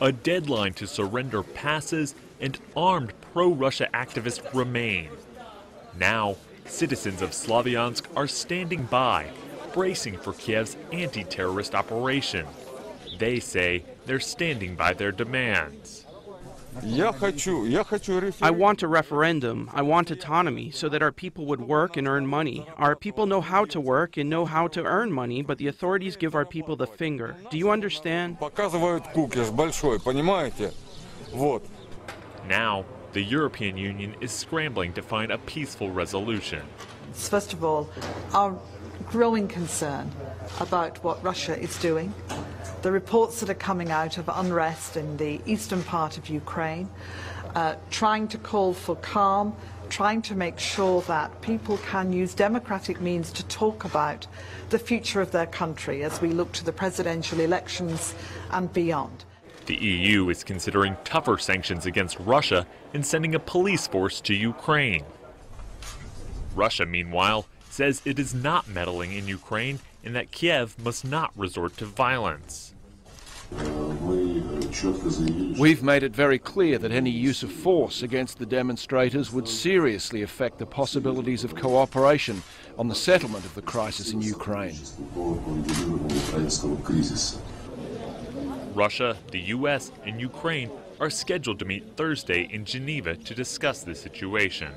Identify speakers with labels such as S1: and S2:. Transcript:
S1: A deadline to surrender passes and armed pro Russia activists remain. Now, citizens of Slavyansk are standing by, bracing for Kiev's anti terrorist operation. They say they're standing by their demands.
S2: I want a referendum. I want autonomy so that our people would work and earn money. Our people know how to work and know how to earn money, but the authorities give our people the finger. Do you understand?
S1: Now, the European Union is scrambling to find a peaceful resolution.
S3: First of all, our growing concern about what Russia is doing the reports that are coming out of unrest in the eastern part of Ukraine, uh, trying to call for calm, trying to make sure that people can use democratic means to talk about the future of their country as we look to the presidential elections and beyond.
S1: The EU is considering tougher sanctions against Russia and sending a police force to Ukraine. Russia, meanwhile, says it is not meddling in Ukraine and that Kiev must not resort to violence.
S4: We've made it very clear that any use of force against the demonstrators would seriously affect the possibilities of cooperation on the settlement of the crisis in Ukraine.
S1: Russia, the US, and Ukraine are scheduled to meet Thursday in Geneva to discuss the situation.